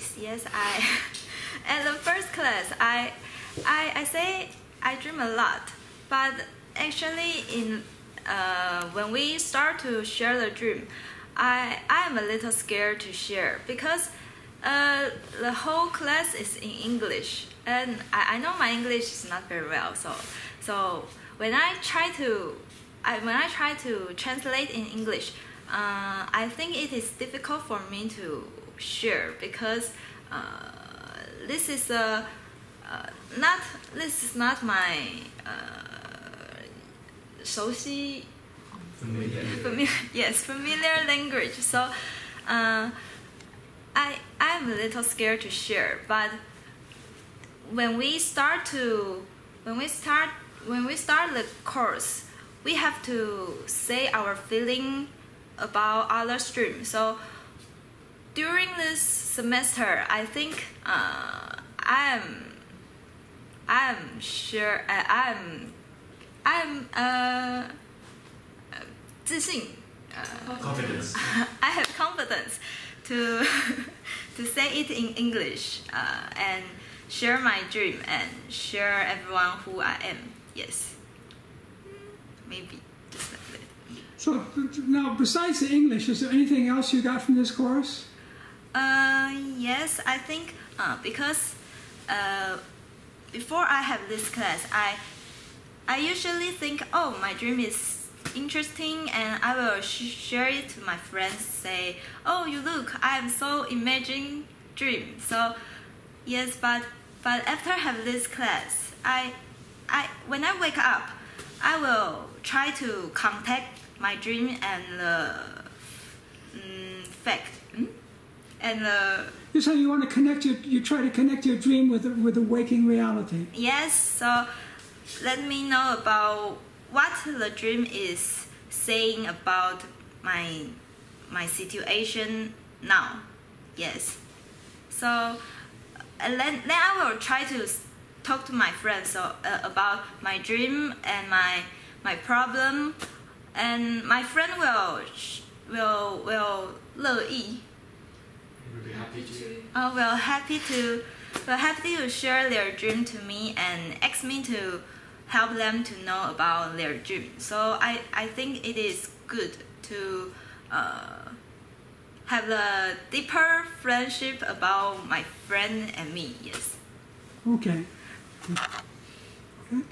stories. Yes, I at the first class, I I I say I dream a lot, but actually in uh, when we start to share the dream, I I am a little scared to share because uh, the whole class is in English, and I, I know my English is not very well. So so when I try to I, when I try to translate in English, uh, I think it is difficult for me to share because uh, this is a uh, not this is not my uh, 熟悉 Familiar. familiar yes familiar language so uh, I I'm a little scared to share but when we start to when we start when we start the course we have to say our feeling about other stream so during this semester I think uh, I'm I'm sure uh, I'm I'm uh uh, Confidence. I have confidence to to say it in English uh, and share my dream and share everyone who I am. Yes, maybe just like that. So now, besides the English, is there anything else you got from this course? Uh, yes, I think uh, because uh, before I have this class, I I usually think, oh, my dream is interesting, and I will sh- share it to my friends. Say, oh, you look, I am so imagine dream. So yes, but but after have this class, I I when I wake up, I will try to contact my dream and the mm, fact. mm? And the You say you want to connect your, you try to connect your dream with the, with the waking reality. yes, so let me know about what the dream is saying about my my situation now. Yes. So and then then I will try to talk to my friends so, uh, about my dream and my my problem, and my friend will will will 乐意 We'll be happy to. uh, will happy to will happy to share their dream to me and ask me to help them to know about their dream. So I, I think it is good to uh, have a deeper friendship about my friend and me. Yes. Okay. Okay.